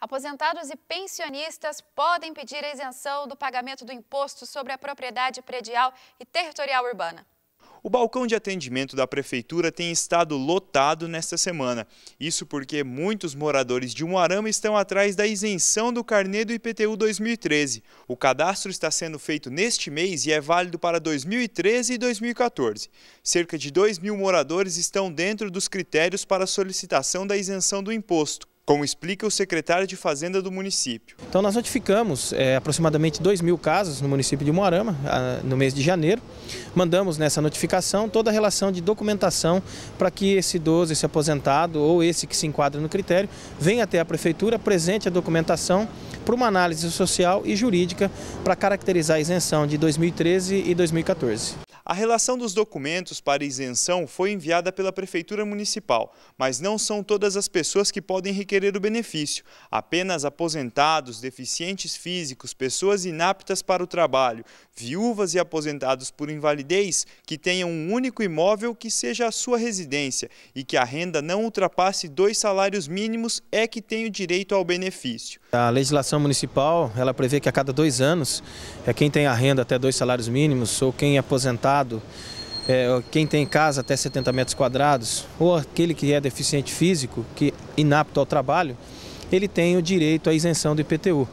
Aposentados e pensionistas podem pedir a isenção do pagamento do imposto sobre a propriedade predial e territorial urbana. O balcão de atendimento da Prefeitura tem estado lotado nesta semana. Isso porque muitos moradores de Umuarama estão atrás da isenção do carnê do IPTU 2013. O cadastro está sendo feito neste mês e é válido para 2013 e 2014. Cerca de 2 mil moradores estão dentro dos critérios para solicitação da isenção do imposto como explica o secretário de Fazenda do município. Então nós notificamos é, aproximadamente 2 mil casos no município de Moarama, no mês de janeiro. Mandamos nessa notificação toda a relação de documentação para que esse idoso, esse aposentado ou esse que se enquadra no critério, venha até a prefeitura, apresente a documentação para uma análise social e jurídica para caracterizar a isenção de 2013 e 2014. A relação dos documentos para isenção foi enviada pela Prefeitura Municipal, mas não são todas as pessoas que podem requerer o benefício. Apenas aposentados, deficientes físicos, pessoas inaptas para o trabalho, viúvas e aposentados por invalidez que tenham um único imóvel que seja a sua residência e que a renda não ultrapasse dois salários mínimos é que tem o direito ao benefício. A legislação municipal ela prevê que a cada dois anos é quem tem a renda até dois salários mínimos ou quem é aposentado é, quem tem casa até 70 metros quadrados, ou aquele que é deficiente físico, que inapto ao trabalho, ele tem o direito à isenção do IPTU.